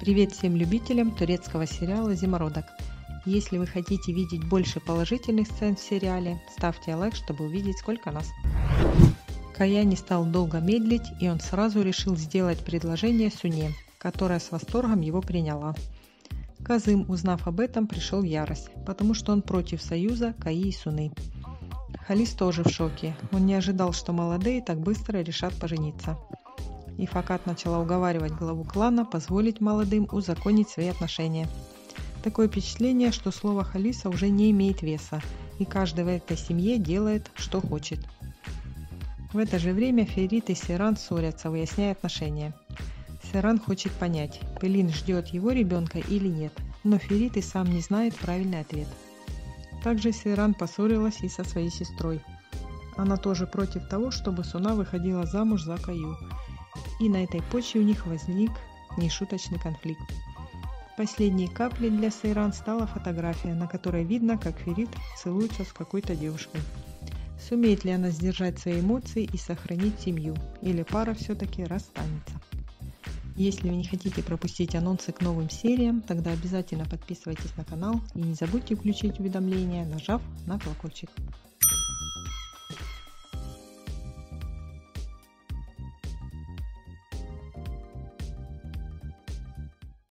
Привет всем любителям турецкого сериала «Зимородок». Если вы хотите видеть больше положительных сцен в сериале, ставьте лайк, чтобы увидеть сколько нас. Кая не стал долго медлить, и он сразу решил сделать предложение Суне, которая с восторгом его приняла. Казым, узнав об этом, пришел в ярость, потому что он против союза Каи и Суны. Халис тоже в шоке. Он не ожидал, что молодые так быстро решат пожениться и Факат начала уговаривать главу клана позволить молодым узаконить свои отношения. Такое впечатление, что слово Халиса уже не имеет веса, и каждый в этой семье делает, что хочет. В это же время Ферит и Сиран ссорятся, выясняя отношения. Сиран хочет понять, Пелин ждет его ребенка или нет, но Ферит и сам не знает правильный ответ. Также Сиран поссорилась и со своей сестрой. Она тоже против того, чтобы Суна выходила замуж за Каю, и на этой почве у них возник нешуточный конфликт. Последней каплей для Сейран стала фотография, на которой видно, как Ферит целуется с какой-то девушкой. Сумеет ли она сдержать свои эмоции и сохранить семью, или пара все-таки расстанется? Если вы не хотите пропустить анонсы к новым сериям, тогда обязательно подписывайтесь на канал и не забудьте включить уведомления, нажав на колокольчик.